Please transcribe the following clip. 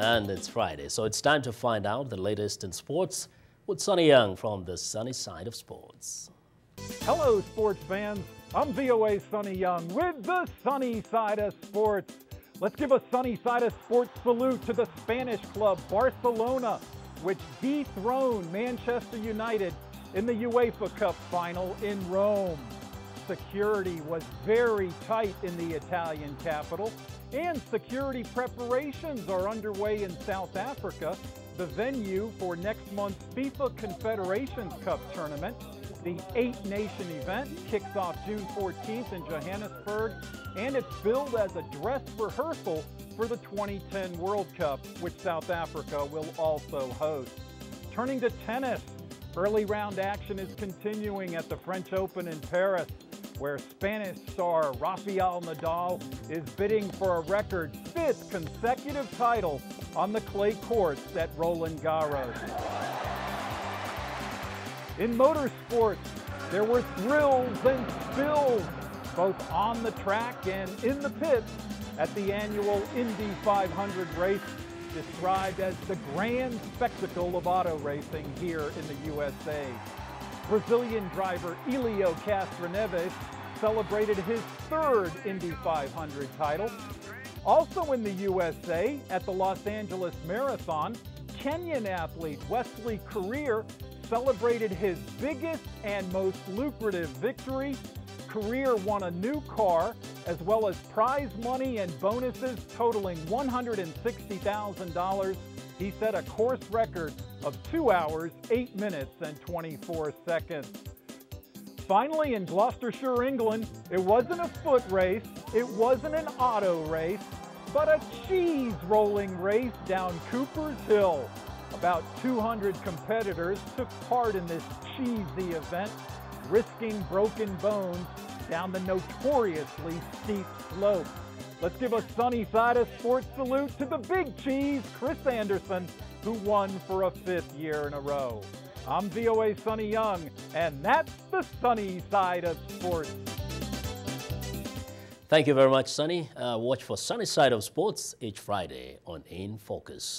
And it's Friday, so it's time to find out the latest in sports with Sonny Young from the sunny side of sports. Hello, sports fans. I'm VOA Sonny Young with the sunny side of sports. Let's give a sunny side of sports salute to the Spanish club Barcelona, which dethroned Manchester United in the UEFA Cup final in Rome. Security was very tight in the Italian capital, and security preparations are underway in South Africa, the venue for next month's FIFA Confederations Cup tournament. The eight nation event kicks off June 14th in Johannesburg, and it's billed as a dress rehearsal for the 2010 World Cup, which South Africa will also host. Turning to tennis, early round action is continuing at the French Open in Paris where Spanish star Rafael Nadal is bidding for a record fifth consecutive title on the clay courts at Roland Garros. In motorsports, there were thrills and spills, both on the track and in the pits at the annual Indy 500 race, described as the grand spectacle of auto racing here in the USA. Brazilian driver Helio Castroneves celebrated his third Indy 500 title. Also in the USA, at the Los Angeles Marathon, Kenyan athlete Wesley Korir celebrated his biggest and most lucrative victory. Korir won a new car, as well as prize money and bonuses totaling $160,000 he set a course record of 2 hours, 8 minutes, and 24 seconds. Finally, in Gloucestershire, England, it wasn't a foot race, it wasn't an auto race, but a cheese rolling race down Cooper's Hill. About 200 competitors took part in this cheesy event, risking broken bones down the notoriously steep slope. Let's give a sunny side of sports salute to the big cheese, Chris Anderson, who won for a fifth year in a row. I'm VOA Sonny Young, and that's the sunny side of sports. Thank you very much, Sonny. Uh, watch for Sunny Side of Sports each Friday on In Focus.